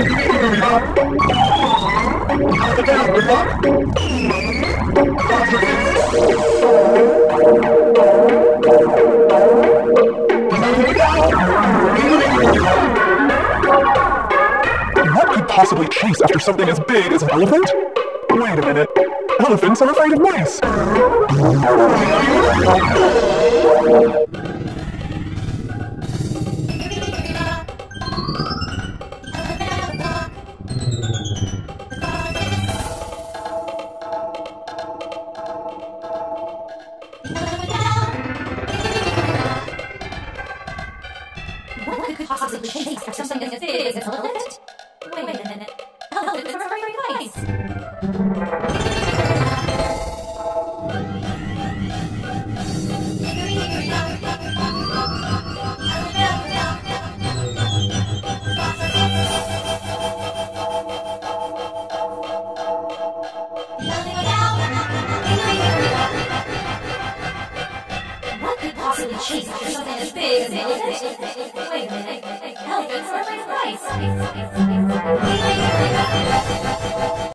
What could possibly chase after something as big as an elephant? Wait a minute. Elephants are afraid of mice. What could possibly after something as an elephant? Wait a minute. Elephants are afraid of mice. What chase something big? Wait a minute. Elephants afraid of mice.